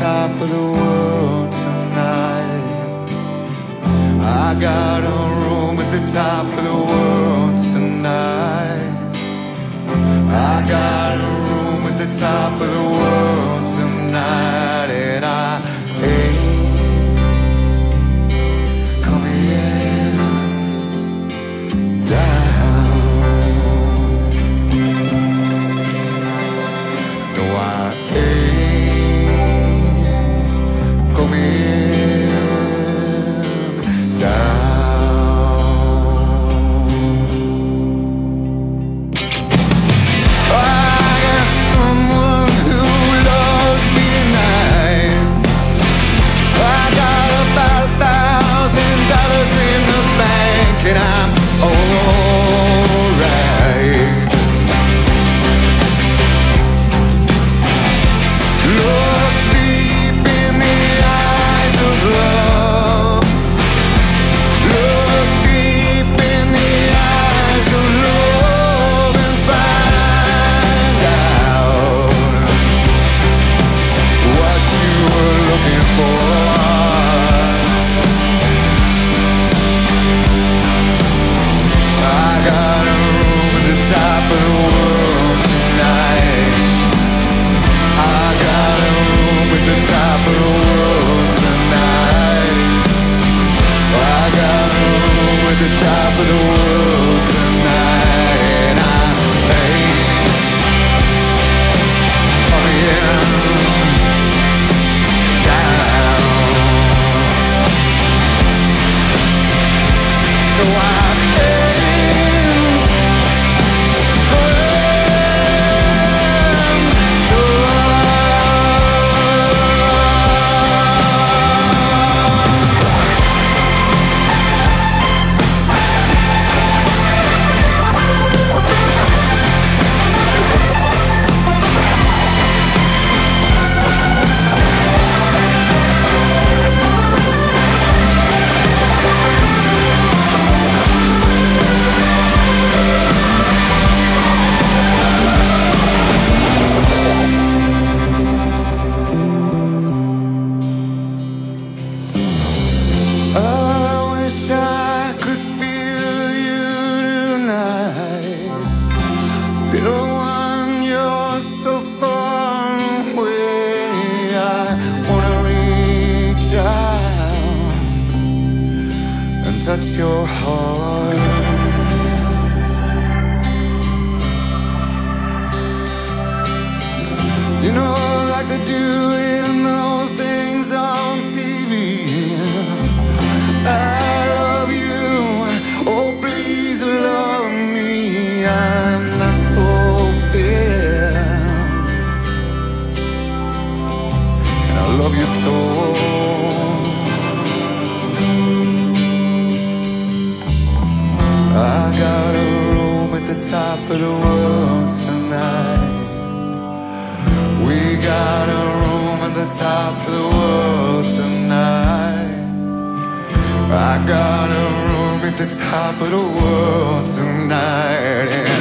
top of the world. Touch your heart. You know, like they do in those things on TV. I love you. Oh, please love me. I'm not so bad. And I love you so. Top of the world tonight. We got a room at the top of the world tonight. I got a room at the top of the world tonight. And